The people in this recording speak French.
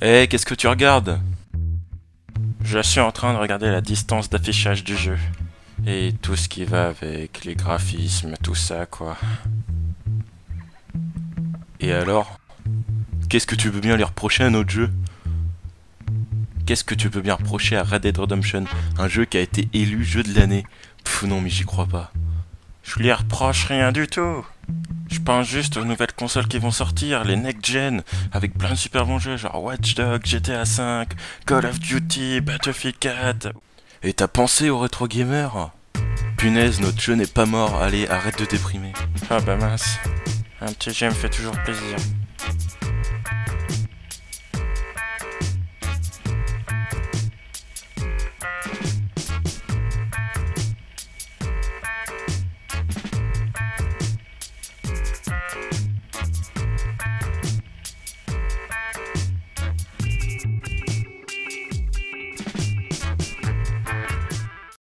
Eh, qu'est-ce que tu regardes? Je suis en train de regarder la distance d'affichage du jeu. Et tout ce qui va avec, les graphismes, tout ça, quoi. Et alors? Qu'est-ce que tu peux bien lui reprocher à notre jeu? Qu'est-ce que tu peux bien reprocher à Red Dead Redemption? Un jeu qui a été élu jeu de l'année. Pfff, non, mais j'y crois pas. Je lui reproche rien du tout. Je pense juste aux nouvelles consoles qui vont sortir, les next-gen, avec plein de super bons jeux, genre Watch Dogs, GTA V, Call of Duty, Battlefield 4. Et t'as pensé aux rétro gamers Punaise, notre jeu n'est pas mort, allez, arrête de déprimer. Ah bah mince, un petit jeu me fait toujours plaisir.